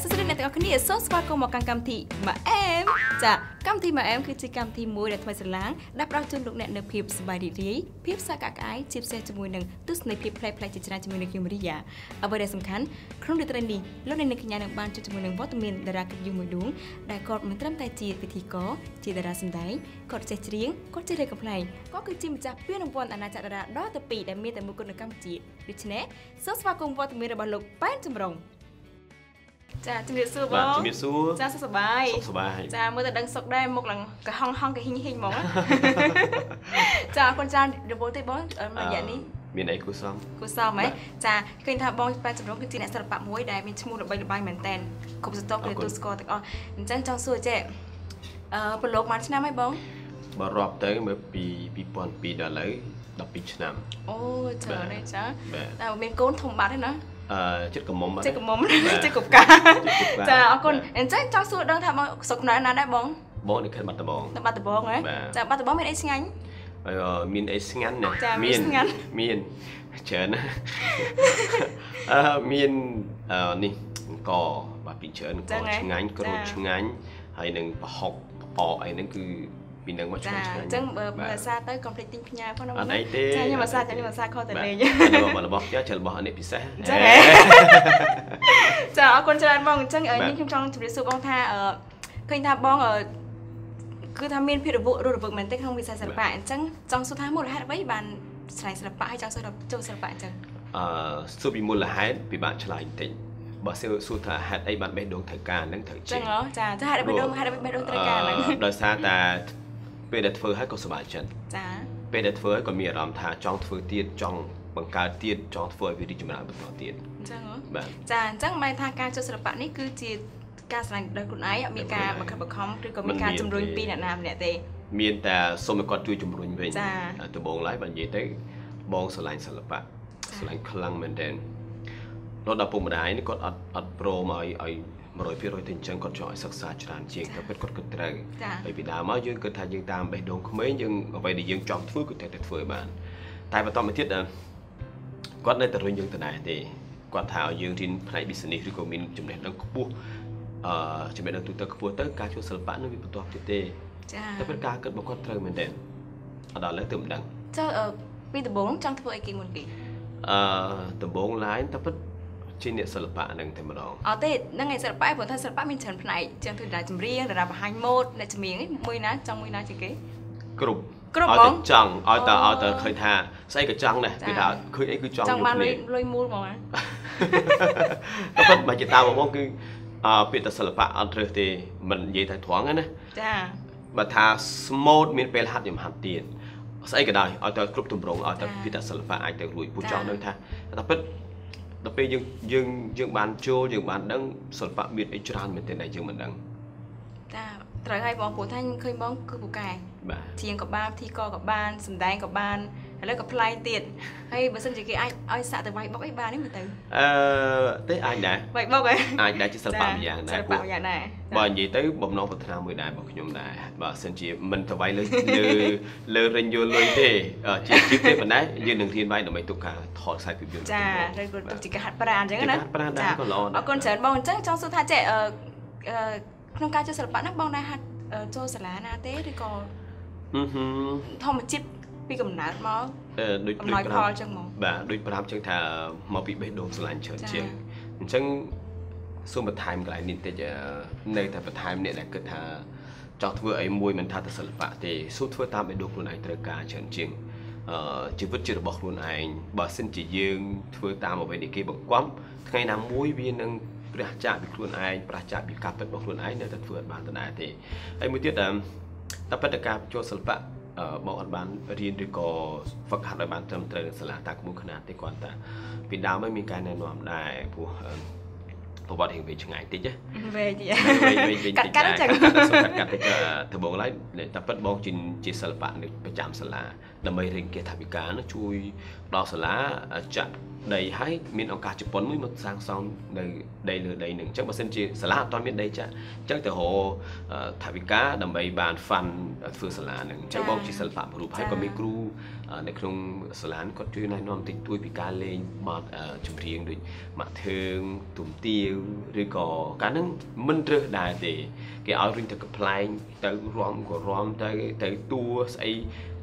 សួស្តីអ្នកទាំងអស់គ្នាសូមស្វាគមន៍មកកាន់កម្មវិធីម៉ាអែមចាកម្មវិធីម៉ាអែមគឺជាកម្មវិធីមួយដែលថ្មីស្រឡាងដែលផ្ដល់ជូនលោកអ្នកនូវភាពសប្បាយរីករាយភាពសក្ការក្អាយជាពិសេសជាមួយនឹងទស្សនីយភាពផ្លែផ្លែជាច្រើនជាមួយនឹងខ្ញុំរីយ៉ាអ្វីដែលសំខាន់ក្នុងរាត្រីនេះលោកអ្នកនាងកញ្ញានឹងបានជួបជាមួយនឹងវត្តមានតារាកិត្តិយសមួយដួងដែលគាត់មិនត្រឹមតែជាពិធីករជាតារាសម្ដែងគាត់ចេះច្រៀងគាត់ចេះលេងកំ pl ែងគាត់គឺជាម្ចាស់ពានរង្វាន់អាណាចក្រតារាដល់ទៅ2ដែលមានតែមួយគត់នៅកម្ពុជាដូច្នេះសូមស្វាគមន៍វត្តមានរបស់លោកប៉ែនចម្រុង ចាជំរាបសួរបបាទងជំរាបសួរចាសុខសប្បាយសុខសប្បាយចាមើលទៅដឹងសុខដែរមុខឡើងកហុងហុងកហ៊ីងហ៊ីងហ្មងណាចាអរគុណច្រើនរវល់ទេបងអឺមួយរយៈនេះមានអីគួរសមគូសមហ៎បាទចាឃើញថាបងប៉ែនចម្រុងគឺជាអ្នកសិល្បៈមួយដែលមានឈ្មោះល្បីល្បាញមែនតែនគ្រប់សតបអរគឺគុណទូស្គាល់ទាំងអស់អញ្ចឹងចង់សួរចេះអឺប្រឡូកមួយឆ្នាំហើយបងបើរាប់ទៅមើលពី2002ដល់ឥឡូវ12ឆ្នាំអូច្រើនទេចាបាទតែមានកូនធំបាត់ទេណាអឺ ចិត្តកមុំបាត់ចិត្តកមុំបាទចិត្តកបកាចិត្តកបកាចាអរគុណបាទអញ្ចឹងចង់សួរដឹងថាបងសុខណាស់ណាដែរបងបងនៅខេត្តបាត់ដំបងនៅបាត់ដំបងហ៎បាទចាបាត់ដំបងមានអីឆ្ងាញ់ហើយអឺមានអីស្ងាត់ណាស់ចាមានស្ងាត់មានច្រើនណាស់អឺមានអឺនេះអង្គបាទពីច្រើនអង្គចឹងហ៎ឆ្ងាញ់ក្រូចចាឆ្ងាញ់ហើយនឹងប្រហុកផ្អកអីហ្នឹងគឺ ពីនឹងមកឆ្ចាងាញ់ឆ្ងាញ់អញ្ចឹងបើបាទភាសាទៅកុំភ្លេចទិញផ្ញើផងណាអត់អីទេចាខ្ញុំភាសាចាខ្ញុំភាសាខុសទៅលេងបាទរបស់ផ្ទះច្រើនរបស់នេះពិសេសចឹងហ៎ចាអរគុណច្រើនបងអញ្ចឹងអឺបាទនេះខ្ញុំចង់ជម្រាបសួរបងថាអឺឃើញថាបងអឺគឺថាមានភាពរវក់រស់រវើកមែនទេក្នុងវិស័យសិល្បៈអញ្ចឹងចង់សួរថាមូលហេតុអ្វីបានឆ្លៃសិល្បៈហើយចង់សួរចូលសិល្បៈអញ្ចឹងអឺសួរពីមូលហេតុពិបាកឆ្លើយបន្តិចបើសួរសួរថាហេតុអីបានបេះដូងត្រូវការហ្នឹងត្រូវចឹចេះងហ៎ចាចាហេតុអ្វីដូងហេតុអ្វីបេះដូងត្រូវការហ្នឹងអឺដោយសារតែ ពេលដែលធ្វើហើយក៏សប្បាយចិត្តចាពេលដែលធ្វើហើយក៏មានអារម្មណ៍ថាចង់ធ្វើទៀតចង់បង្កើតទៀតចង់ធ្វើឲ្យវារីកចម្រើនបន្តទៀតអញ្ចឹងហ៎បាទចាអញ្ចឹងបានថាការចូលសិល្បៈនេះគឺជាការស្រឡាញ់ដោយខ្លួនឯងអត់មានការបង្ខិតបង្ខំឬក៏មានការជំរុញពីអ្នកណាម្នាក់ទេមានតែសូមឲ្យគាត់ជួយជំរុញវិញចាដំបូងឡើយបើនិយាយទៅបងស្រឡាញ់សិល្បៈស្រឡាញ់ខ្លាំងមែនទែនរត់ដល់ពុកម្ដាយនេះគាត់អត់អត់ព្រមឲ្យឲ្យ 100%ទៅអញ្ចឹងគាត់ចង់ឲ្យសិក្សាច្រើនជាងតែពិតគាត់គិតត្រូវចាហើយពីដើមមកយើងគិតថាយើងតាមបេះដូងក្មេងយើងអ្វីដែលយើងចង់ធ្វើគឺតែតែធ្វើឲ្យបាន តែបន្តមកទៀតអឺគាត់នៅតែរុញយើងដដែលទេគាត់ថាឲ្យយើងរៀនផ្នែក business ឬក៏មានចំណេះដឹងខ្ពស់អឺចំណេះដឹងទូទៅខ្ពស់ទៅការចូលសិល្បៈនឹងវាបន្តទៀតទេចាតែពិតការគិតរបស់គាត់ត្រូវមែនទេអត់ដល់ឥឡូវទើបមិនដឹងចុះអឺពីដំបូងចង់ធ្វើអីគេមុនគេអឺដំបូងឡាយតែពិត ជាអ្នកសិល្បៈហ្នឹងតែម្ដងអត់ទេហ្នឹងឯងសិល្បៈឯងព្រោះថាសិល្បៈមានច្រើនផ្នែកចឹងធ្វើតារាចម្រៀងតារាបង្ហាញម៉ូដអ្នកចម្រៀងឯងមួយណាចង់មួយណាជាងគេគ្រប់គ្រប់ឲ្យហ្មតែងចង់ឲ្យតែអូឲ្យតែឃើញថាស្អីក៏ចង់ដែរចាគេថាឃើញអីគឺចង់ចង់បានលុយគ្រប់គ្នាលុយមូលហ្មងណាតែពិតមកជាតាមបងគឺអឺពាក្យតែសិល្បៈអត់រើសទេមិននិយាយតែត្រង់ណាចាបើថា smooth មានពេលហាត់ខ្ញុំហាត់ទៀតស្អីក៏ដោយឲ្យតែគ្រប់ទម្រង់ឲ្យតែពាក្យតែសិល្បៈអាចទៅរួចពូចង់ដឹងថាតែពិត ដល់ពេលយើងយើងយើងបានចូលយើងបានដឹងសិល្បៈមានអីច្រើនមែនទែនដែលយើងមិនដឹងចា ត្រូវហើយបងព្រោះថាខ្ញុំឃើញបងគឺពូកែបាទជាងក៏បានធីកក៏បានសំដែងក៏បានឥឡូវក៏ប្លែកទៀតហើយបើសិនជាគេអាចឲ្យសាក់ទៅវាយបុកអីបាននេះមើលទៅអឺទេអាចដែរវាយបុកហ៎អាចដែរជាសិល្បៈមួយយ៉ាងដែរសិល្បៈមួយយ៉ាងដែរបើនិយាយទៅបំណងប្រាថ្នាមួយដែររបស់ខ្ញុំដែរបើសិនជាមិនទៅវាយលើលើលើរិញយល់លុយទេអឺជាជីពទេប៉ុន្តែយើងនឹងរៀនវាយដើម្បីទុកការថតខ្សែភាពយន្តចាឬក៏ទុកជាការហាត់ប្រាណអញ្ចឹងណាជាការប្រាណដែរក៏ល្អដែរអរគុណច្រើនបងអញ្ចឹងចង់សួរថាចេះអឺអឺ ក្នុងការចូលសិល្បៈហ្នឹងបងដែរហាត់អឺចូលសាលាណាទេឬក៏អឺហឺធម្មជាតិពីកំណើតមកអឺដូចអំដូចណោយប្ផរាប់លអញ្ចឹងមកបាទដូចប្រាប់ចឹងថាមកពីបេះដូងស្រឡាញ់ច្រើនចា៎ជាងអញ្ចឹងសូមបន្ថែមកន្លែងនេះបន្តិចអឺនៅតែបន្ថែមអ្នកដែលគិតថាចង់ធ្វើអីមួយមិនថាតែសិល្បៈទេសួរធ្វើតាមបេះដូងខ្លួនឯងត្រូវការច្រើនជាងអឺជីវិតជារបស់ខ្លួនឯងបើសិនជាយើងធ្វើតាមអ្វីដែលគេបង្គាប់ថ្ងៃណាមួយវានឹង ព្រះចាកពីខ្លួនឯងប្រះចាកពីការពិតរបស់ខ្លួនឯងនៅតែធ្វើឲ្យបានដដែលទេហើយមួយទៀតអឺតែពិតតែការចូលសិល្បៈអឺបងអត់បានរៀនឬក៏ហ្វឹកហាត់ឲ្យបានត្រឹមត្រូវនៅសាលាតាមក្បួនខ្នាតទេគាត់ថាពីដើមហើយមានការណែនាំដែរព្រោះអឺ ប្រវត្តិរៀងវែងឆ្ងាយតិចណាវែងទៀតវិញវិញវិញកាត់កាត់អញ្ចឹងសុំកាត់កាត់តិចទៅបងឡើយតែប៉ិតបងជាជាសិល្បៈនៅប្រចាំសាលាដើម្បីរៀនគេថាវិការនោះជួយដល់សាលាចាក់ដីឲ្យមានអង្គការជប៉ុនមួយមកសាងសង់នៅដីលើដីនឹងអញ្ចឹងបើសិនជាសាលាអត់ទាន់មានដីចាក់អញ្ចឹងទៅរកថាវិការដើម្បីបាន fund ធ្វើសាលានឹងអញ្ចឹងបងជាសិល្បៈមួយរូបហើយក៏មានគ្រូនៅក្នុងសាលាគាត់ជួយណែនាំតិចតួចពីការលេងបទចម្រៀងដូចម៉ាក់ធើងទុំទាវឬក៏កាលហ្នឹងមិនរើសដែរទេគេឲ្យរុញទៅកំ pl ែងទៅរំក៏រំទៅទៅតួស្អី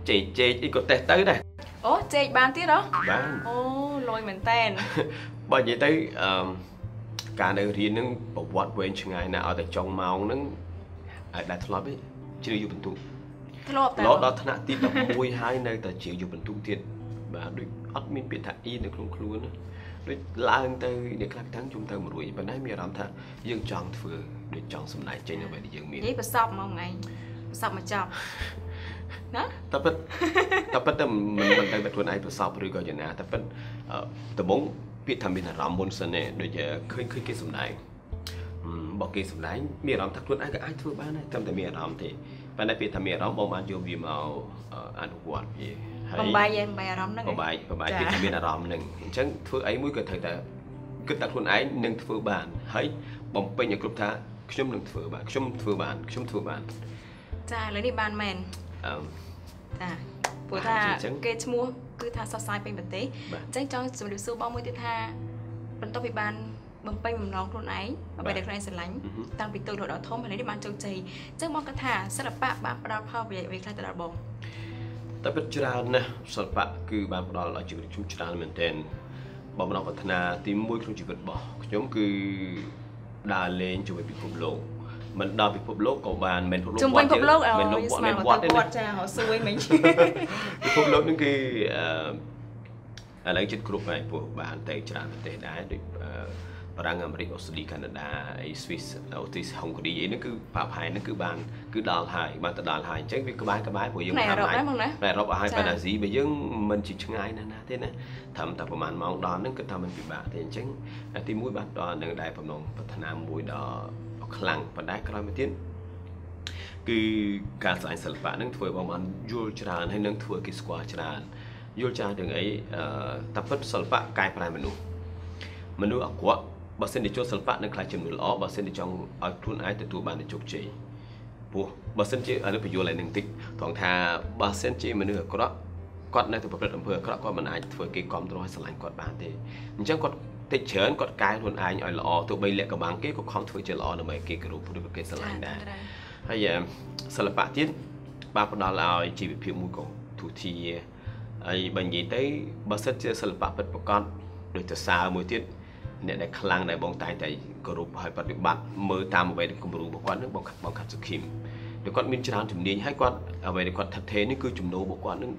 ជេកជេកអីក៏តេះទៅដែរអូជេកបានទៀតហ៎បានអូលយមែនតែនបើនិយាយទៅអឺការនៅរៀនហ្នឹងប្រវត្តិវែងឆ្ងាយណាស់ឲ្យតែចុងម៉ោងហ្នឹងឲ្យដែរធ្លាប់ទេជ្រាវយុបន្ទុកធ្លាប់តែដល់ថ្នាក់ទី11ហើយនៅតែជ្រាវយុបន្ទុកទៀតបាទដូចអត់មានពាក្យថាអ៊ីនៅក្នុងខ្លួន ដូចឡើងទៅអ្នកខ្លះទាំងជុំទៅមួយរួយប៉ុន្តែមានអារម្មណ៍ថាយើងចង់ធ្វើដូចចង់សម្ដែងចេញអ្វីដែលយើងមាននិយាយប្រសពហ្មងថ្ងៃប្រសពមកចប់ណាតែពិតតែពិតតែមិនមិនដឹងតែខ្លួនឯងប្រសពឬក៏យ៉ាងណាតែពិតដំបងពាក្យថាមានអារម្មណ៍មុនសិនទេដូចឃើញឃើញគេសម្ដែងបើគេសម្ដែងមានអារម្មណ៍ថាខ្លួនឯងក៏អាចធ្វើបានដែរតែតែមានអារម្មណ៍ទេប៉ុន្តែពាក្យថាមានអារម្មណ៍បងបានយកវាមកអនុវត្តវា ហើយបំបាយបំបាយអារម្មណ៍ហ្នឹងបំបាយបំបាយពាក្យថាមានអារម្មណ៍ហ្នឹងអញ្ចឹងធ្វើអីមួយក៏ត្រូវតែគិតតែខ្លួនឯងនឹងធ្វើបានហើយបំពេញឲ្យគ្រប់ថាខ្ញុំនឹងធ្វើបានខ្ញុំធ្វើបានខ្ញុំធ្វើបានចាឥឡូវនេះបានមែនអឺចាព្រោះថាគេឈ្មោះគឺថាសរសៃពេញប្រទេសអញ្ចឹងចង់ជំរាបសួរបងមួយទៀតថាបន្ទាប់ពីបានបំពេញបំណងខ្លួនឯងអ្វីដែលខ្លួនឯងស្រឡាញ់តាំងពីតូចរហូតដល់ធំហើយនេះបានជោគជ័យអញ្ចឹងបងគាត់ថាសិល្បៈបានផ្ដល់ផលប្រយោជន៍អ្វីខ្លះទៅដល់បង តែពិតច្រើនណាស់សិល្បៈគឺបានផ្ដល់ឲ្យជីវិតខ្ញុំច្រើនមែនទែនបំណងប្រាថ្នាទី1ក្នុងជីវិតរបស់ខ្ញុំគឺដើរលេងជាមួយពិភពលោកមិនដល់ពិភពលោកក៏បានមិនពិភពលោកជំវិញពិភពលោកមិនលោកមិនវត្តទេវត្តចារសួយមិញពិភពលោកនឹងគឺអឺឥឡូវចិត្តគ្រប់ហើយពោះបានទៅច្រើនប្រទេសដែរដូច បារាំងអាមេរិកអូស្ត្រាលីកាណាដាអីស្វីសអូទីសហុងកូរីអីហ្នឹងគឺប៉ាផែហ្នឹងគឺបានគឺដល់ហើយបានទៅដល់ហើយអញ្ចឹងវាក្បែរក្បែរព្រោះយើងថាអាចតែអឺរ៉ុបឲ្យប៉ែនអាស៊ីបើយើងមិនជាឆ្ងាយណាស់ណាទេណាត្រឹមតែប្រហែលម៉ោងដល់ហ្នឹងគឺថាมันពិបាកទេអញ្ចឹងទី1បានដល់នឹងដែរបំណងប្រាថ្នាមួយដល់ខ្លាំងប៉ុន្តែក្រោយមកទៀតគឺការស្វែងសិល្បៈនឹងធ្វើឲ្យបងបានយល់ច្រើនហើយនឹងធ្វើគេស្គាល់ច្រើនយល់ច្រើនទាំងអីតែពិតសិល្បៈកែប្រែមនុស្សមនុស្សអាក្រក់ បើសិនជាចូលសិល្បៈនឹងខ្លាចជាមនុស្សល្អបើសិនជាចង់ឲ្យខ្លួនឯងទទួលបានជោគជ័យព្រោះបើសិនជាឥឡូវបញ្យល់ឲ្យនឹងតិចត្រង់ថាបើសិនជាមនុស្សអាក្រក់គាត់នៅតែប្រព្រឹត្តអំពើអាក្រក់គាត់មិនអាចធ្វើគេគ្រប់គ្រងឲ្យស្រឡាញ់គាត់បានទេអញ្ចឹងគាត់តិចច្រើនគាត់កែខ្លួនឯងឲ្យល្អទោះបីលក្ខកម្បាំងគេក៏ខំធ្វើជាល្អដើម្បីគេគោរពឬក៏គេស្រឡាញ់ដែរហើយសិល្បៈទៀតបានផ្ដល់ឲ្យជីវភាពមួយក៏ទូធាហើយបើនិយាយទៅបើសិនជាសិល្បៈពិតប្រាកដដូចទៅសើមួយទៀត អ្នកដែលខ្លាំងដែលបងតែងតែគោរពហើយបប្រតិបត្តិមើលតាមអ្វីដែលគំរូរបស់គាត់នឹងបងបងខាត់សុខីមដូចគាត់មានច្រើនជំនាញហើយគាត់អ្វីដែលគាត់ថិតថេរនេះគឺចំណូលរបស់គាត់នឹង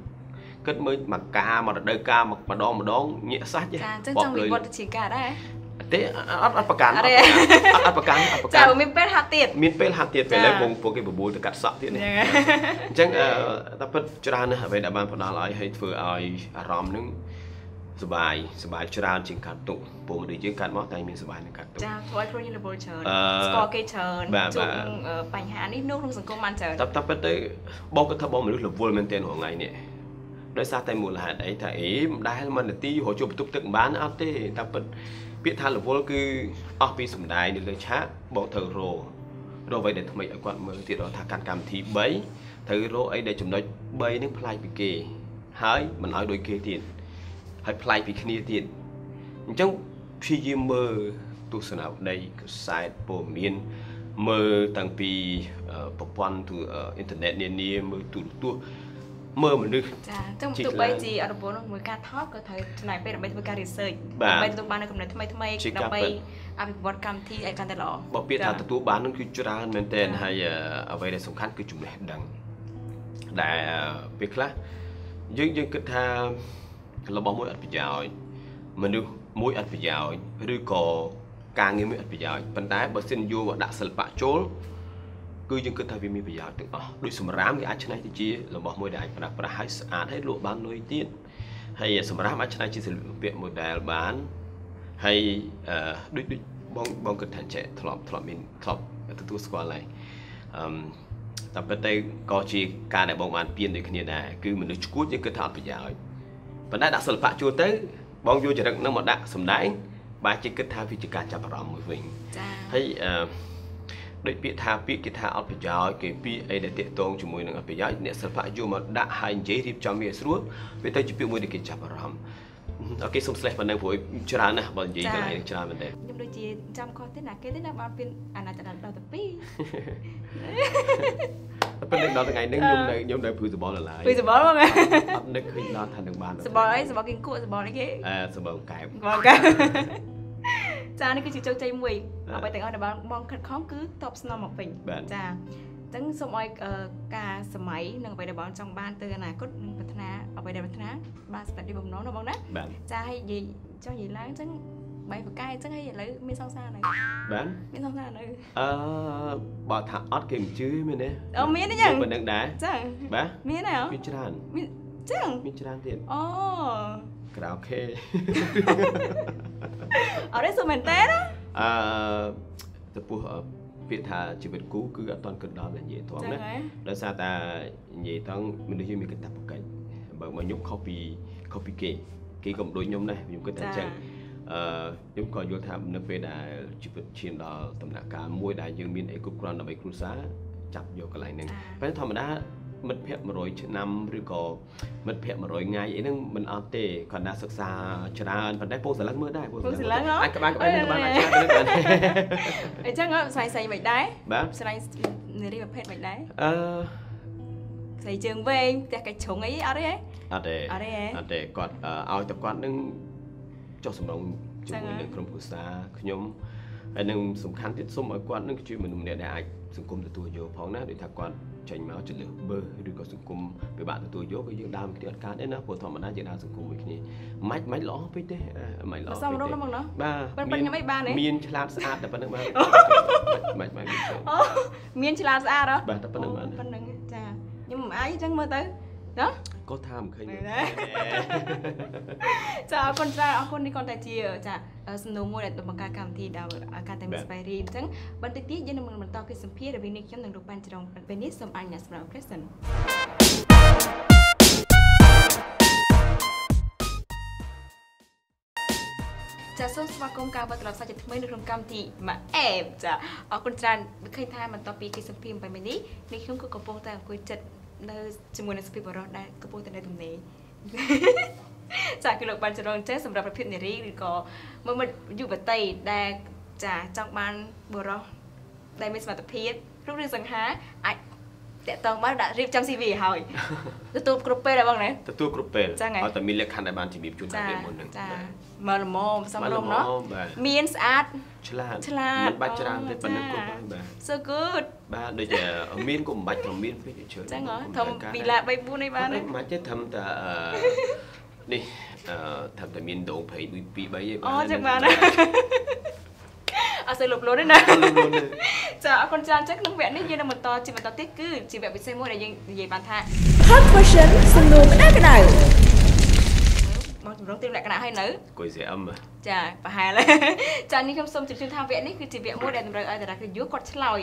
គិតមើលមួយកាមួយរដូវកាលម្ដងម្ដងញាក់សាច់ចាអញ្ចឹងចង់វិវត្តជាការដែរទេអត់អត់ប្រកាន់អត់អត់ប្រកាន់អត់ប្រកាន់ចាមានពេលហាត់ទៀតមានពេលហាត់ទៀតពេលឥឡូវបងពួកគេបបួលទៅកាត់សក់ទៀតនេះអញ្ចឹងតែពិតច្រើនណាស់អ្វីដែលបានផ្ដល់ឲ្យឲ្យធ្វើឲ្យអារម្មណ៍នឹង សបាយសបាយច្រើនជាងកាត់ទុកពួកមនុស្សយើងកាត់មកតែមានសបាយនឹងកាត់ទុកចាធ្វើឲ្យខ្លួនយើងរវល់ច្រើនស្គាល់គេច្រើនជួបបញ្ហានេះនោះក្នុងសង្គមបានច្រើនតែតែពិតទៅបងគាត់ថាបងមនុស្សរវល់មែនទែនរាល់ថ្ងៃនេះដោយសារតែមូលហេតុអីថាអីមិនដែលមិននាទីរហូតជួបបន្ទប់ទឹកមិនបានអត់ទេតែពិតពាក្យថារវល់គឺអស់ពីសំដាយនៅលើឆាកបងត្រូវរោរកអ្វីដែលថ្មីឲ្យគាត់មើលទៀតថាកាន់កម្មវិធី3ត្រូវរកអីដែលចំណុច3នឹងប្លែកពីគេហើយមិនឲ្យដូចគេទៀត ហើយប្លែកពីគ្នាទៀតអញ្ចឹងព្យាយាមមើលទស្សនវិស័យខ្សែព័ត៌មានមើលតាំងពីប្រព័ន្ធទូអ៊ីនធឺណិតនានាមើលទូរទស្សន៍មើលមនុស្សចាចឹងទោះបីជាអរពលមួយការថតក៏ត្រូវចំណាយពេលដើម្បីធ្វើការ research ដើម្បីទទួលបាននូវកំណត់ថ្មីថ្មីដើម្បីអភិវឌ្ឍកម្មវិធីឲ្យកាន់តែល្អបើពាក្យថាទទួលបាននឹងគឺច្រើនមែនទែនហើយអ្វីដែលសំខាន់គឺចំណេះដឹងដែលពេលខ្លះយើងយើងគិតថា របស់មួយអត់ប្រយោជន៍មនុស្សមួយអត់ប្រយោជន៍ឬក៏ការងារមួយអត់ប្រយោជន៍ប៉ុន្តែបើសិនយកមកដាក់សិល្បៈចូលគឺយើងគិតថាវាមានប្រយោជន៍ទាំងអស់ដូចសម្រាមគេអាចឆ្នៃទៅជារបស់មួយដែលអាចប្រើប្រាស់ឲ្យស្អាតហើយលក់បានលុយទៀតហើយសម្រាមអាចឆ្នៃជាសិល្បៈ model បានហើយអឺដូចដូចបងបងគិតថាចេះធ្លាប់ធ្លាប់មានធ្លាប់ទទួលស្គាល់ហើយអឺតែប៉ុន្តែក៏ជាការដែលបងបានពៀនដូចគ្នាដែរគឺមនុស្សឈួតយើងគិតថាអត់ប្រយោជន៍ ប៉ុន្តែដាក់សិល្បៈជួលទៅបងយកចរិតនឹងមកដាក់សម្ដែងបាទជាគិតថាវាជាការចាប់អារម្មណ៍មួយវិញចា៎ហើយអឺដូចពាក្យថាពាក្យគេថាអត់ប្រយោជន៍គេពាក្យអីដែលតាកតងជាមួយនឹងអត់ប្រយោជន៍អ្នកសិល្បៈយកមកដាក់ហើយនិយាយរៀបចំវាស្រួលវាទៅជាពាក្យមួយដែលគេចាប់អារម្មណ៍ អូខេសុំស្លេះប៉ុណ្ណឹងព្រោះច្រើនណាស់បើនិយាយកន្លែងនេះច្រើនមែនទេខ្ញុំដូចជាចាំខុសទេណាគេទេណាបានពីអាណាចដល់ដល់ទៅ2ប៉ុន្តែដល់ថ្ងៃនេះខ្ញុំនៅខ្ញុំនៅភឺសបល់ឡើយពីសបល់មកអត់នឹកឃើញដល់ថានឹងបានសបល់អីសបល់គេគក់សបល់អីគេអឺសបល់កែបបងកាចានេះគឺជាជោគជ័យមួយអ្វីទាំងអស់ដែលបងបងខិតខំគឺតបស្នងមកវិញបាទចាអញ្ចឹងសូមឲ្យអឺការសម័យនិងអ្វីដែលបងចង់បានទៅអនាគតនឹងប្រាថ្នាអ្វីដែលប្រាថ្នាបានស្ដាប់ពីបំណងណាបងណាបាទចាឲ្យនិយាយចង់និយាយឡើងអញ្ចឹងបែបប្រកែអញ្ចឹងហើយឥឡូវមានសង្សារនៅបាទមានសង្សារនៅអឺបើថាអត់គេមិនជឿមែនទេអូមានទេចឹងប៉ុណ្ណឹងដែរចឹងបាទមានហើយមានច្រើនមានចឹងមានច្រើនទៀតអូក្រៅខេអត់ទេសុំមែនតើណាអឺទៅពោះអឺ ពាក្យថាជីវិតគូគឺអត់តន់គិតដល់តែនិយាយត្រង់ចឹងណាហើយដោយសារតែនិយាយត្រង់មនុស្សយើងមានកាតព្វកិច្ចបើមកខ្ញុំខុសពីខុសពីគេគេក៏មិនដូចខ្ញុំដែរខ្ញុំគិតថាអញ្ចឹងអឺខ្ញុំក៏យល់ថានៅពេលដែលជីវិតឈានដល់ដំណាក់កាលមួយដែលយើងមានអីគ្រប់គ្រាន់ដើម្បីគ្រួសារចាប់យកកន្លែងហ្នឹងប៉ុន្តែធម្មតា មិត្តភ័ក្តិ100ឆ្នាំឬក៏មិត្តភ័ក្តិ100ថ្ងៃអីហ្នឹងមិនអត់ទេគាត់ណាសិក្សាច្រើនប៉ុន្តែពងស្រឡឹងមើលដែរពងស្រឡឹងហ៎អាចក្បាលក្បាលនឹងក្បាលអាចច្រើនទៅបានអញ្ចឹងស្រីស្រីមិនដែរបាទស្រីនារីប្រភេទមិនដែរអឺស្រីជើងវែងផ្ទះកាច់ជ្រុងអីអត់ទេហ៎អត់ទេអត់ទេហ៎អត់ទេគាត់អឺឲ្យតែគាត់នឹងចុះសម្រងជចឹងហ៎ុំនឹងក្រុមគ្រួសារខ្ញុំហើយនឹងសំខាន់ទៀតសូមឲ្យគាត់នឹងជួយមនុស្សម្នាក់ដែលអាចសង្គមទទួលយកផងណាដូចថាគាត់ ចេញមកចន្លោះបើឬក៏សង្គមពិបាកទទួលយកគឺយើងដើរមួយគ្នាអត់កើតទេណាព្រោះធម្មតាយើងដើរសង្គមមួយគ្នាមិនមិនល្អពេកទេអឺមិនល្អបើពេកសមរទេម្យណាស់មកណោះបាទប៉ុន្តែខ្ញុំអីបានទេមានឆ្លាតស្អាតតែប៉ុណ្្នឹងបានមិនមិនមិនអូមានឆ្លាតស្អាតហ៎បាទតែប៉ុណ្្នឹងបានប៉ុណ្្នឹងចាខ្ញុំមិនអាយអញ្ចឹងមើលទៅ ណាគាត់ថាមិនឃើញមែនទេចាអរគុណច្រើនអរគុណនេះគាត់តែជាចាសំណួរមួយដែលបង្កើតកម្មវិធីដល់ការតែ Miss Fairy អញ្ចឹងបន្តិចទៀតយើងនឹងបន្តកិច្ចសម្ភាសន៍រវាងនេះខ្ញុំនិងលោកប៉ាន់ច្រងពេលនេះសូមអនុញ្ញាតសម្រាប់ព្រះសិនចាសសូមស្វាគមន៍ការវិលត្រឡប់សាជាថ្មីនៅក្នុងកម្មវិធីម៉ាអែមចាអរគុណច្រើនឃើញថាបន្ទាប់ពីកិច្ចសម្ភាសន៍បែបនេះនេះខ្ញុំក៏កំពុងតែអង្គុយចិត្ត នៅជាមួយនឹងសុភិបរោះដែលកំពុងតែនៅទំនេរចាគឺលោកបានចរងចេះសម្រាប់ប្រភេទនារីឬក៏មើលមកយុវតីដែលចាចង់បានបុរសដែលមានសមត្ថភាពរូបរាងសង្ហាអាច តាក់តងមកដាក់រៀបចំ CV ឲ្យទទួលគ្រប់ពេលដែរបងណាទទួលគ្រប់ពេលឲ្យតែមានលក្ខខណ្ឌដែលបានជំរាបជូនតាមពេលមុនហ្នឹងចាមកល្មមសំរុំណោះមានស្អាតឆ្លាតឆ្លាតមិនបាច់ច្រើនទេប៉ុណ្ណឹងគ្រប់ហើយបាទ so good បាទដូចជាមានក៏មិនបាច់ត្រឹមមានពេកជឿចឹងហ៎ធំពីឡា3 4នេះបានហ្នឹងមិនបាច់ទេត្រឹមតែនេះអឺថាតែមានដងព្រៃ2 2 3ឯងអូចឹងបាន អត់សូវលុបលុនទេណាអត់លុនទេចាអរគុណច្រើនចឹងក្នុងវគ្គនេះយើងនឹងបន្តជាបន្តទៀតគឺជាវគ្គពិសេសមួយដែលយើងនិយាយបានថា Hot question សំណួរក្តៅក្តៅមកជំរងទីលក្ខណៈហើយនៅគួយសៀអឹមចាប្រហែលចានេះខ្ញុំសូមជម្រាបជូនថាវគ្គនេះគឺជាវគ្គមួយដែលតម្រូវឲ្យតារាកិត្តិយសគាត់ឆ្លើយ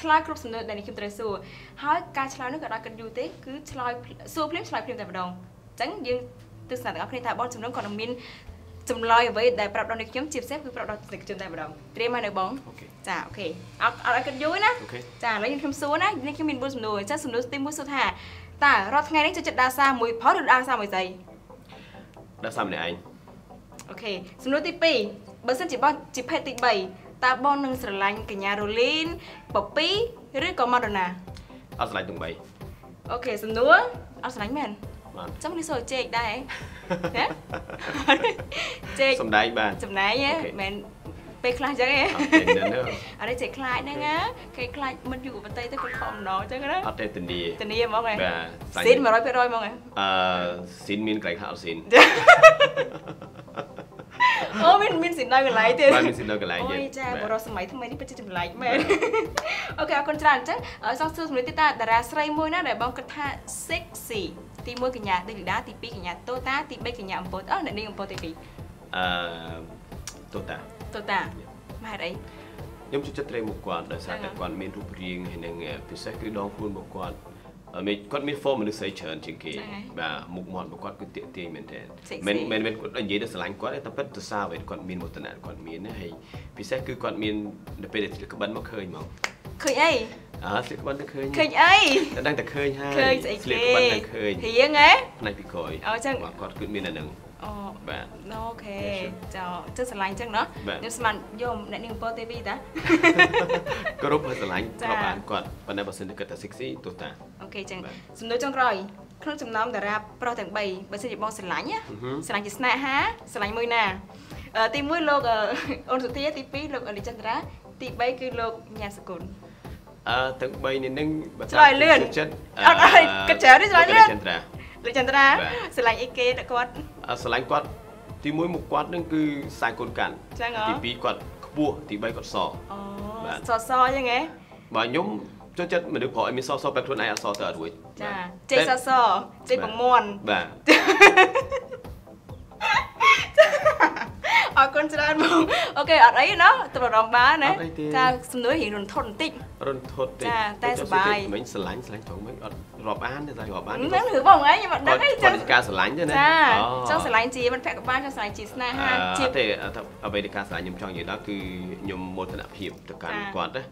ឆ្លើយគ្រប់សំណួរដែលនេះខ្ញុំត្រូវសួរហើយការឆ្លើយនោះក៏ដល់កិត្តិយសទេគឺឆ្លើយសួរភ្លាមឆ្លើយភ្លាមតែម្ដងអញ្ចឹងយើងទស្សនាទាំងអស់គ្នាថាបងជំនុំក៏នឹងមាន ចម្លើយអ្វីដែលប្រាប់ដល់នេះខ្ញុំជាពិសេសគឺប្រាប់ដល់និកជនតែម្ដងត្រៀមហើយនៅបងអូខេចាអូខេអត់អត់ឲ្យកិត្តិយសណាអូខេចាឥឡូវខ្ញុំសួរណានេះខ្ញុំមាន4សំណួរអញ្ចឹងសំណួរទី1សួរថាតើរាល់ថ្ងៃនេះចូលចិត្តដើរសារមួយផលឬដើរសារមួយស្អីដល់សាមម្នាក់ឯងអូខេសំណួរទី2បើសិនជាបងជាភេទទី3តើបងនឹងស្រឡាញ់កញ្ញារ៉ូលីនប៉ពីឬក៏ម៉ាដូណាអត់ស្រឡាញ់ទាំងបីអូខេសំណួរអត់ស្រឡាញ់មែនបាទ ចាំនេះសួរជែកដែរហ៎ជែកសំដែងបាទចំណាយហ៎អូខេមែនពេលខ្លះអញ្ចឹងហ៎អត់ទេនៅអត់ទេជែកខ្លាចហ្នឹងណាគេខ្លាចមិនយុវតីទៅគាត់ខំម្ដងអញ្ចឹងណាអត់ទេធានាធានាហ្មងហ៎បាទស៊ីន100%ហ្មងហ៎អឺស៊ីនមានកន្លែងខ្លះអត់ស៊ីនអូមានមានស៊ីននៅកន្លែងទៀតបាទមានស៊ីននៅកន្លែងអូទៀតយចាបាទបរិសសម័យថ្មីនេះពិតជាចម្លែកមែនអូខេអរគុណច្រើនអញ្ចឹងសោះសួរសំណួរទៀតតាតារាស្រីមួយណាដែលបងគិតថា sexy ទី1កញ្ញាដេលីដាទី2កញ្ញាតូតាទី3កញ្ញាអំពតអស់អ្នកនាងអំពតទីអឺតូតា2តូតាមហេតុអីខ្ញុំចូលចិត្តត្រីមុខគាត់ដោយសារចឹតែងហ៎គាត់មានរូបរាងហើយនឹងពិសេសគឺដងខ្លួនរបស់គាត់អឺមានគាត់មាន form មនុស្សស្រីច្រើនជាងគេចឹងហ៎បាទមុខមាត់របស់គាត់គឺទាក់ទាញមែនទែន Sexy មិនមិនមិនគាត់និយាយទៅស្រឡាញ់គាត់ទេតែពិតទៅសារវិញគាត់មានមោទនៈគាត់មានណាហើយពិសេសគឺគាត់មាននៅពេលដែលស្លៀកក្បិនមកឃើញហ្មងឃើញអី អើស្លៀកក្បិនតែឃើញឃើញអីតែដឹងតែឃើញហើយឃើញស្អីគេស្លៀកក្បិនតែឃើញហៀងហ៎ផ្នែកពីក្រោយអូចឹងគាត់គឺមានតែនឹងអូបាទអូខេចោចឹងស្រឡាញ់ចឹងណោះខ្ញុំស្មានយកអ្នកនាងពណ៌ TV តាគ្រប់ហើយស្រឡាញ់ក៏បានគាត់ប៉ុន្តែបើសិនតែគិតថា sexy ទោះតាអូខេចឹងសំណួរចុងក្រោយក្នុងចំណោមតារាប្រុសទាំង3បើសិនជាបងស្រឡាញ់ស្រឡាញ់ជាស្នេហាស្រឡាញ់មួយណាទី1លោកអូនសុធាទី2លោកអលីចន្ទ្រាទី3គឺលោកញ៉ាសកុល អឺទាំង3នេះនឹងបើឆ្លើយលឿនចិត្តអត់អីគិតច្រើនទេឆ្លើយលឿនចន្ទ្រាលោកចន្ទ្រាបាទស្រឡាញ់អីគេដល់គាត់អឺស្រឡាញ់គាត់ទី1មុខគាត់នឹងគឺខ្សែកូនកាន់ចឹងហ៎ទី2គាត់ខ្ពស់ទី3គាត់សអូបាទសសចឹងហ៎បើខ្ញុំចូលចិត្តមនុស្សប្រុសឲ្យមានសសបែបខ្លួនឯងអត់សទៅអត់រួចចាបាទចេះសសចេះបង្មន់បាទ អរគុណច្រើនបងអូខេអត់អីណោះទៅរំបានណាអត់អីទេចាសំណួររៀងរន្ធត់បន្តិចរន្ធត់តិចចាតែសប្បាយមិញស្រឡាញ់ស្រឡាញ់ត្រង់មិញអត់រាប់អានទេតែរាប់អានហ្នឹងគឺបងឯងខ្ញុំអត់ដឹងគាត់ទេគាចឹត់ងជាការស្រឡាញ់ទេណាចាអូចង់ស្រឡាញ់ជាមិត្តភក្តិក៏បានចង់ស្រឡាញ់ជាស្នេហាអជាឺទេអត់អ្វីដែលការស្រឡាញ់ខ្ញុំចង់និយាយដល់គឺខ្ញុំមោទនភាពទៅកាន់ចាគាត់ណា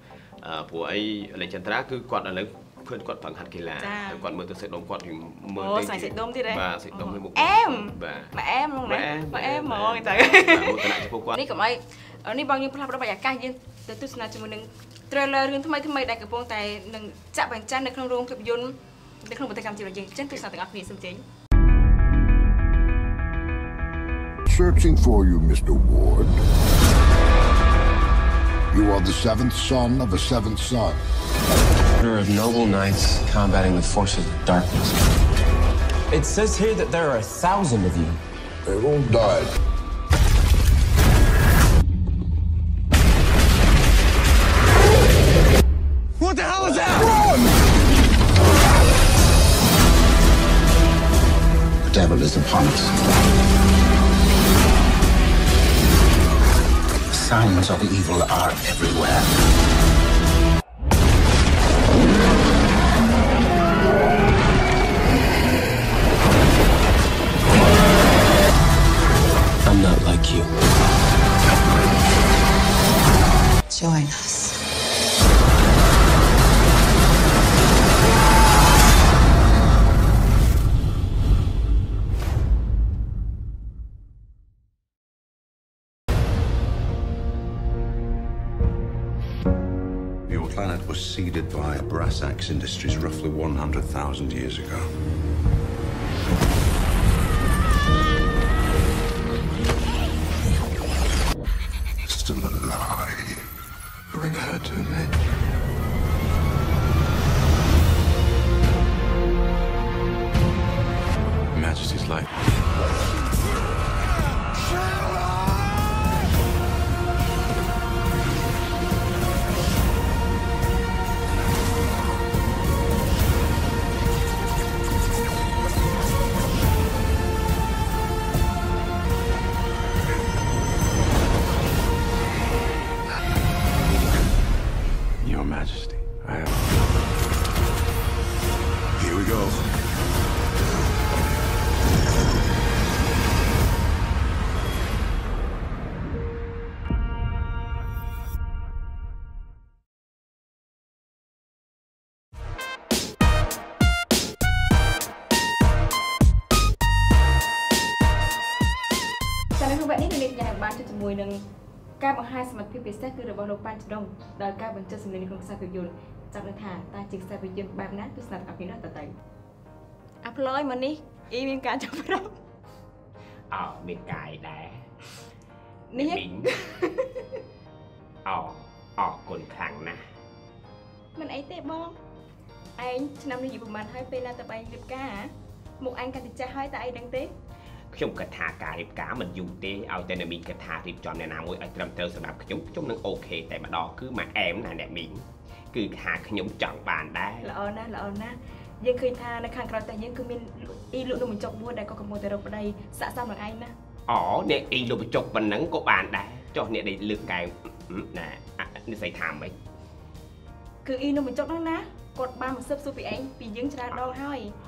អឺព្រោះអីលេចចន្ទ្រាគឺគាត់ឥឡូវ ឃើញគាត់ប្រឹងហាត់កីឡាចាហើយគាត់មើលទៅសេចក្ដុំគាត់គឺមើលអូទៅស្រឡាញ់សេចក្ដុំទៀតហ៎បាទសេចក្ដុំឲ្យមុខអែមបាទមកអែមហ្មងណាមកអែមហ្មងទៅបាទមោទនចំពោះគាត់នេះកុំអីនេះបងយើងផ្លាស់ប្ដូរបរិយាកាសយើងទៅទស្សនាជាមួយនឹង trailer រឿងថ្មីថ្មីដែលកំពុងតែនឹងចាក់បញ្ចាំងនៅក្នុងរោងភាពយន្តនៅក្នុងប្រទេសកម្ពុជារបស់យើងចឹងទស្សនាទាំងអស់គ្នាសូមចេញ Searching for you, Mr. Ward. You are the seventh son of a seventh son. Order of noble knights combating the forces of darkness. It says here that there are a thousand of you. They've all died. What the hell is that? Run! The devil is upon us. Signs of evil are everywhere. Bring her to me. Majesty's life. ជួបជាមួយនឹងការបង្ហាញសមត្ថភាពពិសេសគឺរបស់លោកប៉ាន់ចដុងដោយការបញ្ចូលសម្លេងនៅក្នុងខ្សែភាពយន្តចាប់នឹងថាតើជាខ្សែភាពយន្តបែបណាទស្សនាទាំងអស់គ្នាទៅទៅអាប់ឡយមកនេះអ៊ីមានការចាប់ផ្ដើមអោមានកាយដែរនេះមីងអោអរគុណខ្លាំងណាស់មិនអីទេបងឯងឆ្នាំនេះយូរប្រហែលហើយពេលណាទៅឯងរៀបការហ៎មុខឯងកាន់តែចាស់ហើយតើឯងដឹងទេ ខ្ញុំគិតថាការរៀបការមិនយូរទេឲ្យតែអ្នកមីងគិតថារៀបចំអ្នកណាមួយឲ្យត្រឹមត្រូវសម្រាប់ខ្ញុំខ្ញុំនឹងអូខេតែម្ដងគឺមកអែមណាអ្នកមីងគឺថាខ្ញុំចង់បានដែរល្អណាស់ល្អណាស់យើងឃើញថានៅខាងក្រៅផ្ទះយើងគឺមានអ៊ីលក់នំបញ្ចុកមួយដែលក៏កំពុងតែរកប្តីស័ក្តិសមនឹងឯងណាអូអ្នកអ៊ីលោកបញ្ចុកប៉ុណ្ណឹងក៏បានដែរចុះអ្នកដែលលើកកែវណាអនិស័យថាម៉េចគឺអ៊ីនំបញ្ចុកហ្នឹងណាគាត់បានមកស៊ើបសួរពីឯងពីយើងច្រើនដងហើយអូ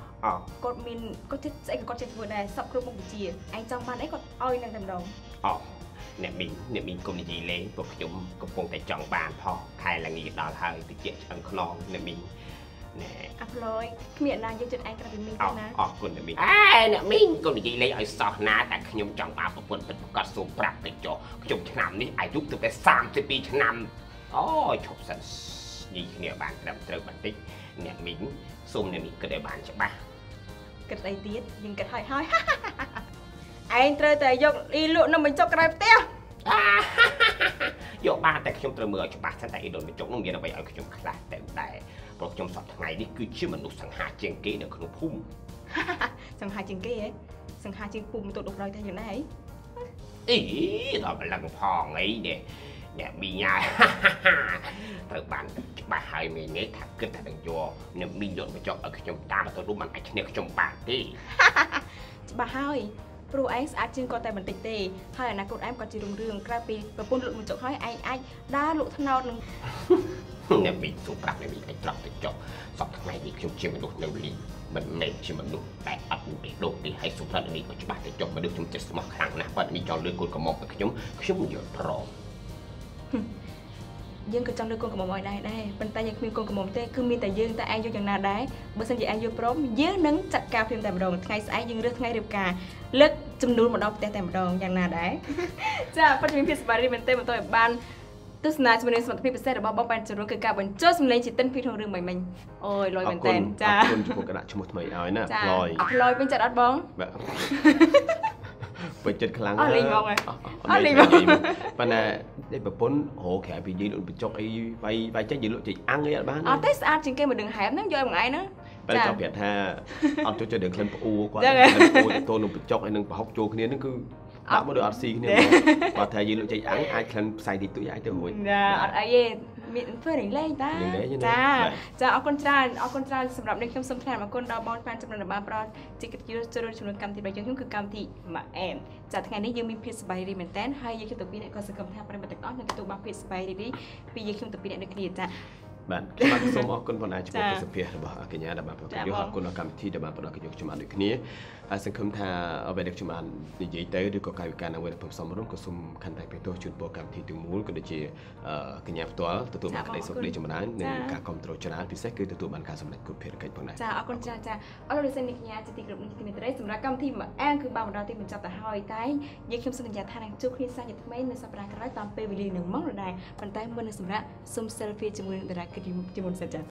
គាត់មានគាត់ចិត្តស្អីក៏គាត់ចេះធ្វើដែរសពគ្រប់មុខវិជ្ជាឯងចង់បានអីគាត់ឲ្យនឹងតែម្ដងអូអ្នកមីងអ្នកមីងគុំនិយាយលេងពួកខ្ញុំកំពុងតែចង់បានផងខែល្ងាដល់ហើយតិចឆ្អឹងខ្នងអ្នកមីងណែអាប់ឡយគ្មានអ្នកណាយកចិត្តឯងក្រៅពីមីងអទេរណាអរគុណអ្នកមីងអេអ្នកមីងកុំនិយាយលេងឲ្យសោះណាតែខ្ញុំចង់បានប្រពន្ធពិតប្រាកដសូមប្រាប់ទៅចុះខ្ញុំឆ្នាំនេះអាយុទៅតែ32ឆ្នាំអូយឈប់សិននិយាយគ្នាបានត្រឹមត្រូវបន្តិចអ្នកមីងសូមអ្នកមីងគិតឲ្យបានច្បាស់ គិតអីទៀតយើងគិតហើយហើយឯងត្រូវតែយកអ៊ីលក់នំបញ្ចុកក្រៅផ្ទះយកបានតែខ្ញុំត្រូវមើលឲ្យច្បាស់សិនតែអ៊ីដុនបញ្ចុកនោះមានអ្វីឲ្យខ្ញុំខ្លះទៅដែរព្រោះខ្ញុំសពថ្ងៃនេះគឺជាមនុស្សសង្ហាជាងគេនៅក្នុងភូមិសង្ហាជាងគេហ៎សង្ហាជាងពុំទៅដុករយតែយ៉ាងណាហីអីដល់ម្លឹងផងអីនេះ អ្នកមីញ៉ាត្រូវបានច្បាស់ហើយមីនេះថាគិតថានឹងយកអ្នកមីយកបញ្ចុកឲ្យខ្ញុំតាមទៅរួមមិនអាចឈ្នះខ្ញុំបានទេច្បាស់ហើយព្រោះឯងស្អាតជាងគាត់តែបន្តិចទេហើយអនាគតឯងក៏ជារុងរឿងក្រៅពីប្រពន្ធលក់បញ្ចុកហើយឯងអាចដើរលក់ថ្នោតនឹងអ្នកមីទូប្រាប់អ្នកមីឲ្យត្រង់ទៅចុះសពថ្ងៃនេះខ្ញុំជាមនុស្សនៅលីមិនមែនជាមនុស្សដែលអត់មានទេដូចនេះហើយសុភ័ណ្ឌនេះក៏ច្បាស់ទៅចុះមនុស្សខ្ញុំចិត្តស្មោះខ្លាំងណាស់បើមីចង់លើកូនកំមុំឲ្យខ្ញុំខ្ញុំយល់ព្រម យើងក៏ចង់លើកកូនកំមុំឲ្យដែរដែរប៉ុន្តែយើងគ្មានកូនកំមុំទេគឺមានតែយើងតែឯងយកយ៉ាងណាដែរបើសិនជាឯងយកព្រមយើងនឹងចាត់ការភ្លាមតែម្ដងថ្ងៃស្អែកយើងរើសថ្ងៃរៀបការលើកចំនួនមកដល់ផ្ទះតែម្ដងយ៉ាងណាដែរចាពិតជាមានភាពសប្បាយរីករាយមែនទេបន្តឲ្យបានទស្សនាជាមួយនឹងសមត្ថភាពពិសេសរបស់បងប៉ែនចរុនគឺការបញ្ចូលសម្លេងជាទិនពីក្នុងរឿងមិញមិញអូយលយមែនតើចាអរគុណចំពោះគណៈឈ្មោះថ្មីឲ្យណាចាផ្លយអត់ផ្លយពេញចិត្តអត់បងបាទពេញចិត្តខ្លាំងអស់លេងមកហើយអស់អស់លេលេងងមកមកប៉ុន្តែ ឯប្រពន្ធរកក្រៅពីនិយាយលក់បញ្ចុកអីវាយវាយចេញនិយាយលក់ចេញអាំងអីអត់បានអត់ទេស្អាតជាងគេមកដឹងហែបហ្នឹងយកឲ្យមួយឯងហ្នឹងតែចាចង់ប្រាប់ថាអត់ចូលចិត្តដល់ក្លិនផ្អួរគាត់ចឹងក្លិហ៎នផ្អួរទៅទល់នឹងបញ្ចុកហើយនឹងប្រហុកចូលគ្នាហ្នឹងគឺដាក់មកដូចអត់ស៊ីគ្នាហ្មងគាត់ថានិយាយលក់ចេញអាំងអាចក្លិនផ្សាយតិចតួចអាចទៅរួចចាអត់អីទេ មានធ្វើរែងលេងតារែងលេងណាចាបាទចាអរគុណច្រើនអរគុណច្រើនសម្រាប់នេះខ្ញុំសូមថ្លែងអរគុណដល់បងប៉ានចំណុចបានប្រជាកិត្តិយសចូលរួមជាមួយកម្មវិធីរបស់យើងខ្ញុំគឺកម្មវិធីម៉ាអែមចាថ្ងៃនេះយើងមានភាពសប្បាយរីករាយមែនតើហើយយើងខ្ញុំទៅពីអ្នកក៏សង្ឃឹមថាប្រិយមិត្តទាំងអស់នឹងទទួលបានភាពសប្បាយរីករាយពីយើងខ្ញុំទៅពីអ្នកដូចគ្នាចា បាទខ្ញុំបាទសូមអរគុណបងណាចំពោះចាទស្សនវិជ្ជារបស់កញ្ញាដែលបានប្រកបចាយកបងអរគុណដល់កម្មវិធីដែលបានផ្ដល់កញ្ញុខ្ញុំបានដូចគ្នាហើយសង្ឃឹមថាអ្វីដែលខ្ញុំបាននិយាយទៅឬក៏កាយវិការនៅវិញផ្សំរុំក៏សូមខន្តីបេទោសជូនពរកម្មវិធីទាំងមូលក៏ដូចជាអឺកញ្ញាផ្ទាល់ទទួលបានក្តីសុខក្តីចម្រើននិងការគ្រប់គ្រងច្រើនពិសេសគឺទទួលបានការសម្រេចគ្រប់ភារកិច្ចផងដែរចាអរគុណចាចាអរលោកសិននេះកញ្ញាជាទីគោរពនេះទីមេត្រីសម្រាប់កម្មវិធីម៉ាអែមគឺបានមកដល់ទីបញ្ចប់ទៅហើយតែយើងខ្ញុំសន្យាថានឹងជួបគ្នាសាជាថ្មីនៅសប្តាហ៍ក្រោយតាមពេលវេលានឹងម៉ោងដដែលប៉ុន្តែមុននឹងសម្រាប់សូម selfie ជាមួយនឹងតារា Timon Satyan.